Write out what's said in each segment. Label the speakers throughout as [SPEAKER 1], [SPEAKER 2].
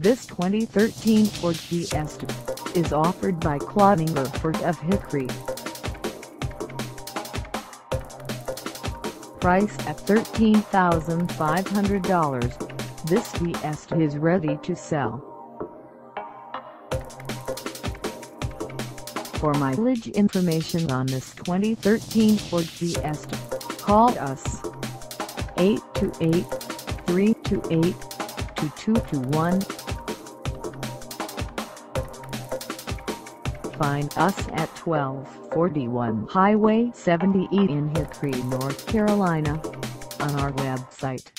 [SPEAKER 1] This 2013 Ford Fiesta is offered by Cloninger Ford of Hickory. Price at $13,500, this Fiesta is ready to sell. For mileage information on this 2013 Ford Fiesta, call us 828-328-2221. Find us at 1241 Highway 70 in Hickory, North Carolina on our website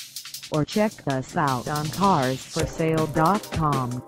[SPEAKER 1] or check us out on carsforsale.com.